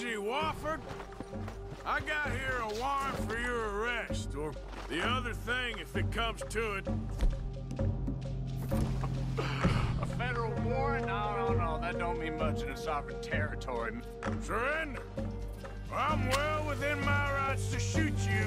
Easy, Wofford. I got here a warrant for your arrest, or the other thing if it comes to it. A federal warrant? No, no, no, that don't mean much in a sovereign territory. Surrender. I'm well within my rights to shoot you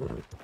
Mm-hmm.